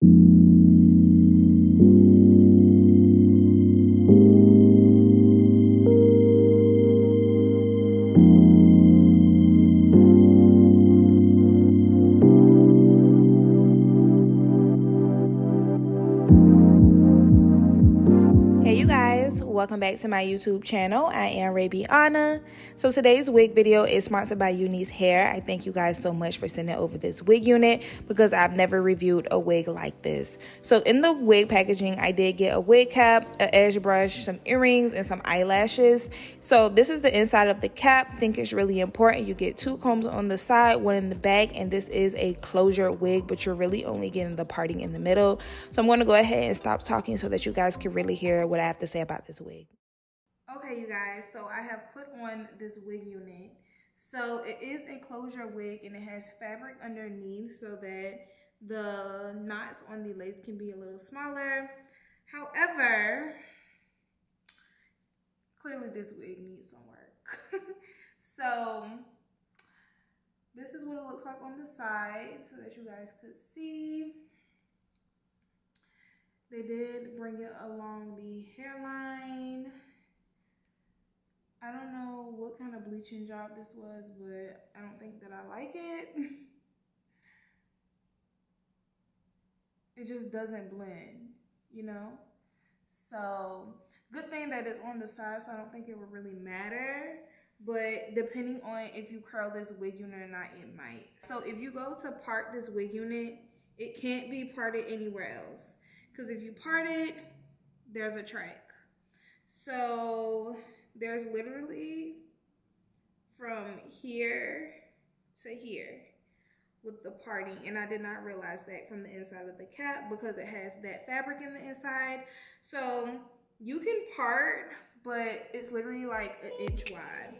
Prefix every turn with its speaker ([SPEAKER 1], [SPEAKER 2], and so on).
[SPEAKER 1] thank you welcome back to my YouTube channel. I am Re'biana. So today's wig video is sponsored by UNice Hair. I thank you guys so much for sending over this wig unit because I've never reviewed a wig like this. So in the wig packaging, I did get a wig cap, an edge brush, some earrings, and some eyelashes. So this is the inside of the cap. I think it's really important. You get two combs on the side, one in the back, and this is a closure wig, but you're really only getting the parting in the middle. So I'm going to go ahead and stop talking so that you guys can really hear what I have to say about this wig. Okay, you guys, so I have put on this wig unit. So it is a closure wig and it has fabric underneath so that the knots on the lace can be a little smaller. However, clearly this wig needs some work. so this is what it looks like on the side so that you guys could see. They did bring it along the hairline. I don't know what kind of bleaching job this was, but I don't think that I like it. it just doesn't blend, you know? So, good thing that it's on the side, so I don't think it would really matter. But depending on if you curl this wig unit or not, it might. So if you go to part this wig unit, it can't be parted anywhere else. Because if you part it, there's a track. So there's literally from here to here with the parting and I did not realize that from the inside of the cap because it has that fabric in the inside so you can part but it's literally like an inch wide